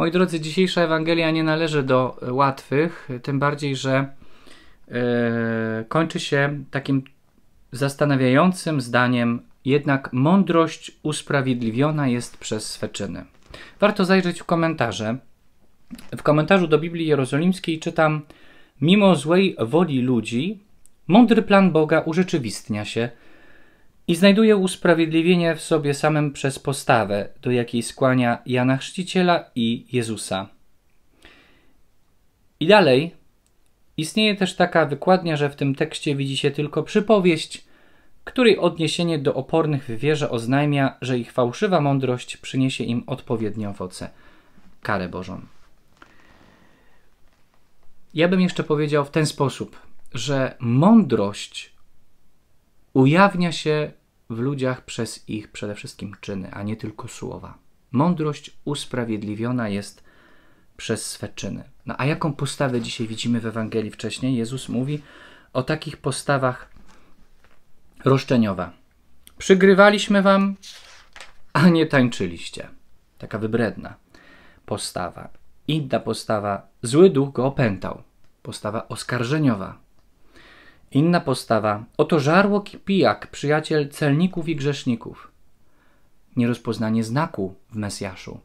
Moi drodzy, dzisiejsza Ewangelia nie należy do łatwych, tym bardziej, że yy, kończy się takim zastanawiającym zdaniem, jednak mądrość usprawiedliwiona jest przez swe czyny. Warto zajrzeć w komentarze. W komentarzu do Biblii Jerozolimskiej czytam: Mimo złej woli ludzi, mądry plan Boga urzeczywistnia się i znajduje usprawiedliwienie w sobie samym przez postawę, do jakiej skłania Jana Chrzciciela i Jezusa. I dalej istnieje też taka wykładnia, że w tym tekście widzi się tylko przypowieść, której odniesienie do opornych w wierze oznajmia, że ich fałszywa mądrość przyniesie im odpowiednie owoce karę Bożą. Ja bym jeszcze powiedział w ten sposób, że mądrość ujawnia się w ludziach przez ich przede wszystkim czyny, a nie tylko słowa. Mądrość usprawiedliwiona jest przez swe czyny. No a jaką postawę dzisiaj widzimy w Ewangelii wcześniej? Jezus mówi o takich postawach roszczeniowa. Przygrywaliśmy wam, a nie tańczyliście. Taka wybredna postawa. Inna postawa, zły duch go opętał. Postawa oskarżeniowa. Inna postawa, oto żarłok pijak, przyjaciel celników i grzeszników. Nierozpoznanie znaku w Mesjaszu.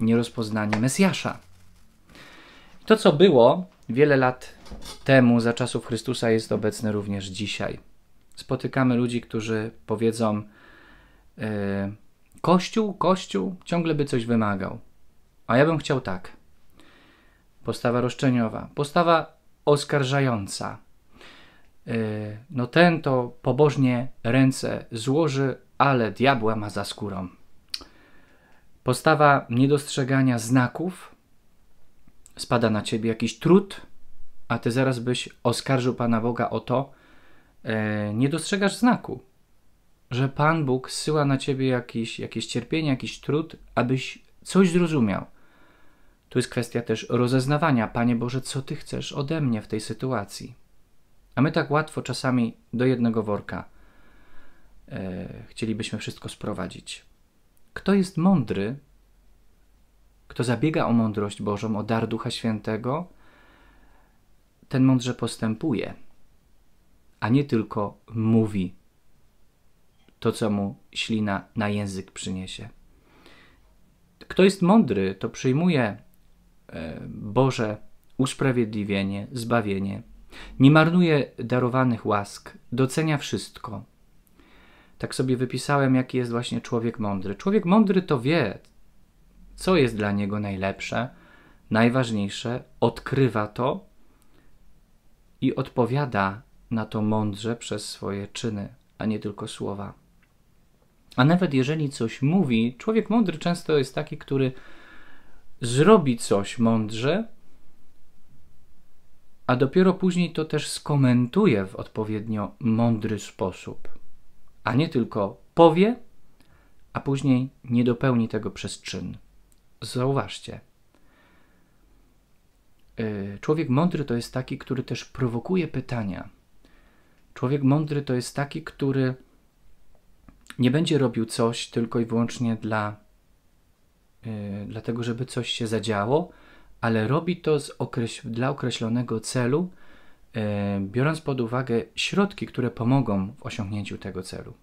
Nierozpoznanie Mesjasza. To, co było wiele lat temu, za czasów Chrystusa, jest obecne również dzisiaj. Spotykamy ludzi, którzy powiedzą: yy, Kościół, Kościół ciągle by coś wymagał. A ja bym chciał tak. Postawa roszczeniowa, postawa oskarżająca. Yy, no ten to pobożnie ręce złoży, ale diabła ma za skórą. Postawa niedostrzegania znaków. Spada na ciebie jakiś trud, a ty zaraz byś oskarżył Pana Boga o to, E, nie dostrzegasz znaku, że Pan Bóg zsyła na ciebie jakiś, jakieś cierpienie, jakiś trud, abyś coś zrozumiał. Tu jest kwestia też rozeznawania. Panie Boże, co Ty chcesz ode mnie w tej sytuacji? A my tak łatwo czasami do jednego worka e, chcielibyśmy wszystko sprowadzić. Kto jest mądry, kto zabiega o mądrość Bożą, o dar Ducha Świętego, ten mądrze postępuje a nie tylko mówi to, co mu ślina na język przyniesie. Kto jest mądry, to przyjmuje e, Boże usprawiedliwienie, zbawienie, nie marnuje darowanych łask, docenia wszystko. Tak sobie wypisałem, jaki jest właśnie człowiek mądry. Człowiek mądry to wie, co jest dla niego najlepsze, najważniejsze, odkrywa to i odpowiada na to mądrze przez swoje czyny, a nie tylko słowa. A nawet jeżeli coś mówi, człowiek mądry często jest taki, który zrobi coś mądrze, a dopiero później to też skomentuje w odpowiednio mądry sposób, a nie tylko powie, a później nie dopełni tego przez czyn. Zauważcie. Y, człowiek mądry to jest taki, który też prowokuje pytania Człowiek mądry to jest taki, który nie będzie robił coś tylko i wyłącznie dla, yy, dlatego, żeby coś się zadziało, ale robi to okreś dla określonego celu, yy, biorąc pod uwagę środki, które pomogą w osiągnięciu tego celu.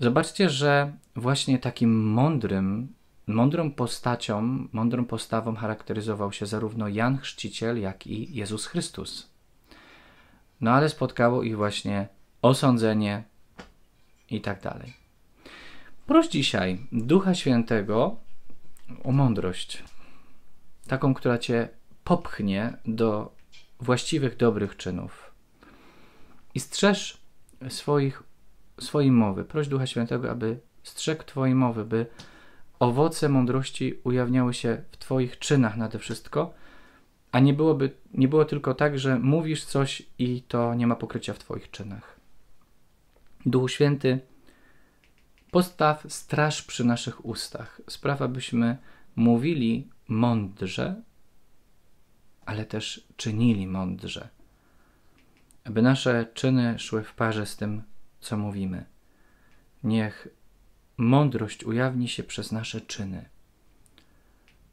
Zobaczcie, że właśnie takim mądrym, mądrą postacią, mądrą postawą charakteryzował się zarówno Jan Chrzciciel, jak i Jezus Chrystus. No ale spotkało ich właśnie osądzenie i tak dalej. Proś dzisiaj Ducha Świętego o mądrość, taką, która cię popchnie do właściwych, dobrych czynów. I strzeż swoich, swojej mowy. Proś Ducha Świętego, aby strzegł Twojej mowy, by owoce mądrości ujawniały się w Twoich czynach nade wszystko, a nie byłoby, nie było tylko tak, że mówisz coś i to nie ma pokrycia w Twoich czynach. Duchu Święty, postaw straż przy naszych ustach. Spraw, abyśmy mówili mądrze, ale też czynili mądrze. Aby nasze czyny szły w parze z tym, co mówimy. Niech mądrość ujawni się przez nasze czyny.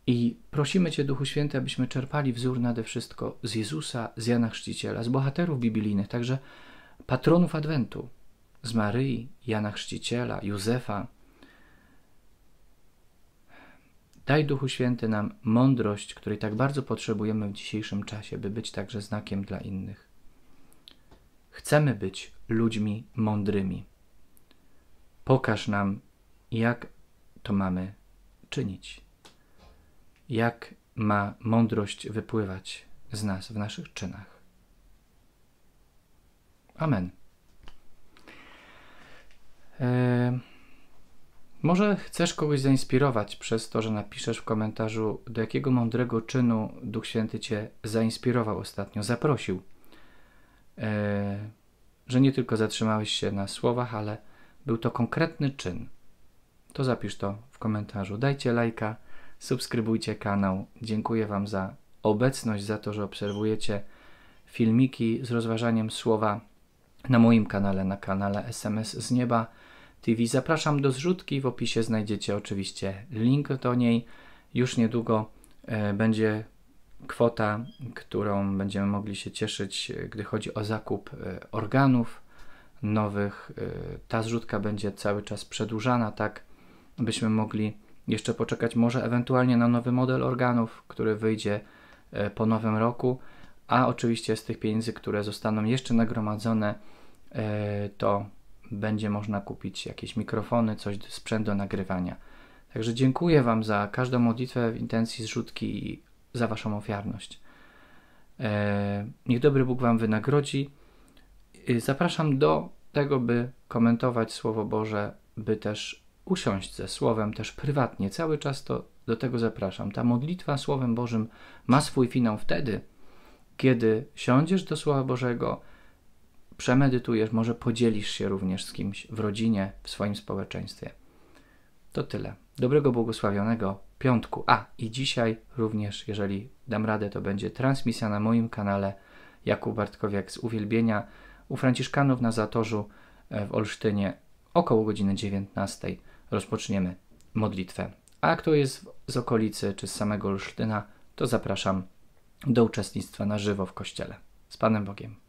I prosimy Cię, Duchu Święty, abyśmy czerpali wzór nade wszystko z Jezusa, z Jana Chrzciciela, z bohaterów biblijnych, także patronów Adwentu, z Maryi, Jana Chrzciciela, Józefa. Daj Duchu Święty nam mądrość, której tak bardzo potrzebujemy w dzisiejszym czasie, by być także znakiem dla innych. Chcemy być ludźmi mądrymi. Pokaż nam, jak to mamy czynić. Jak ma mądrość wypływać z nas w naszych czynach. Amen. E, może chcesz kogoś zainspirować przez to, że napiszesz w komentarzu, do jakiego mądrego czynu Duch Święty Cię zainspirował ostatnio, zaprosił. E, że nie tylko zatrzymałeś się na słowach, ale był to konkretny czyn. To zapisz to w komentarzu. Dajcie lajka, subskrybujcie kanał. Dziękuję Wam za obecność, za to, że obserwujecie filmiki z rozważaniem słowa na moim kanale, na kanale SMS z Nieba TV. Zapraszam do zrzutki. W opisie znajdziecie oczywiście link do niej. Już niedługo e, będzie kwota, którą będziemy mogli się cieszyć, e, gdy chodzi o zakup e, organów nowych. Ta zrzutka będzie cały czas przedłużana, tak byśmy mogli jeszcze poczekać może ewentualnie na nowy model organów, który wyjdzie po nowym roku, a oczywiście z tych pieniędzy, które zostaną jeszcze nagromadzone, to będzie można kupić jakieś mikrofony, coś, sprzęt do nagrywania. Także dziękuję Wam za każdą modlitwę w intencji zrzutki i za Waszą ofiarność. E, niech dobry Bóg Wam wynagrodzi. Zapraszam do tego, by komentować Słowo Boże, by też usiąść ze Słowem, też prywatnie. Cały czas to do tego zapraszam. Ta modlitwa Słowem Bożym ma swój finał wtedy, kiedy siądziesz do Słowa Bożego, przemedytujesz, może podzielisz się również z kimś w rodzinie, w swoim społeczeństwie. To tyle. Dobrego błogosławionego piątku. A i dzisiaj również, jeżeli dam radę, to będzie transmisja na moim kanale Jakub Bartkowiak z Uwielbienia u Franciszkanów na Zatorzu e, w Olsztynie około godziny 19 rozpoczniemy modlitwę. A kto jest z okolicy czy z samego Olsztyna, to zapraszam do uczestnictwa na żywo w kościele. Z Panem Bogiem.